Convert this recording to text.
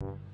Yeah.